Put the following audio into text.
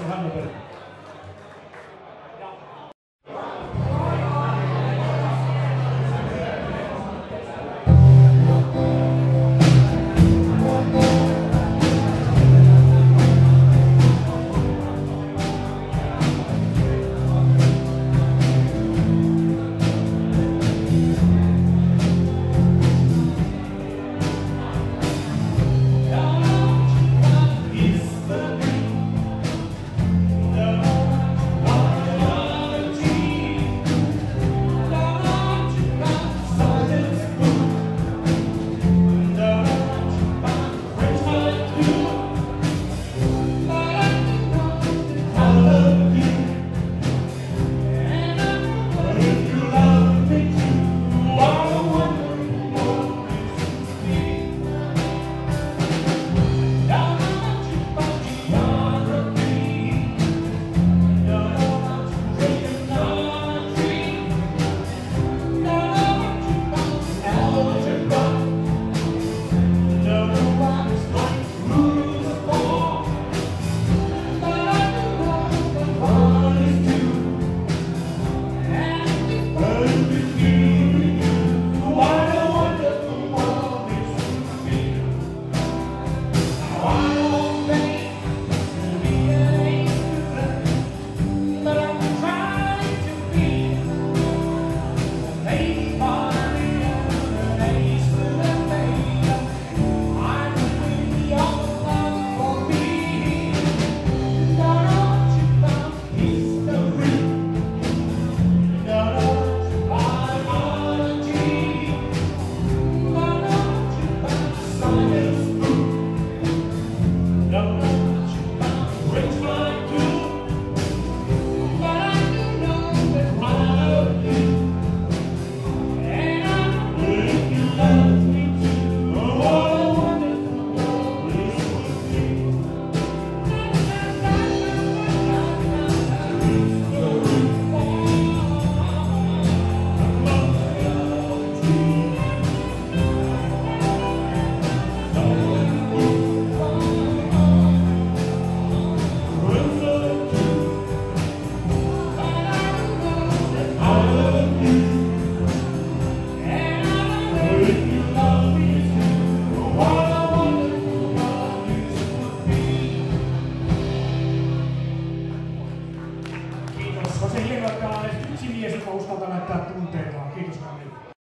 Muhammed